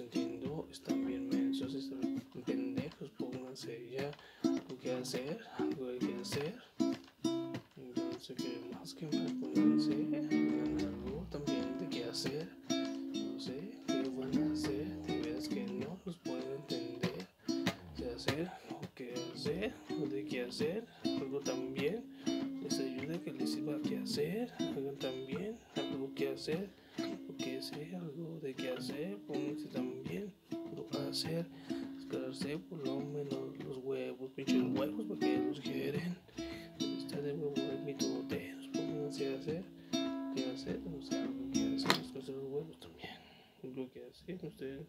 entiendo, están bien mensos, están pendejos, pónganse ya algo que hacer, algo hay que hacer. Entonces, ¿qué más que más? Pónganse, hagan algo también de qué hacer. No sé, qué van a hacer, de veras que no los puedo entender. De hacer, o qué hacer, o de qué hacer, algo también. Les ayuda que les sirva qué hacer, hagan también algo que hacer, o que sea algo de qué hacer, pónganse hacer, escalarse por lo menos los huevos, pinches huevos, porque los quieren. Está de huevo de mi toteros, pónganse a hacer, qué hacer, no sé, algo que hacer, escalarse los huevos también, lo que hacer, ustedes.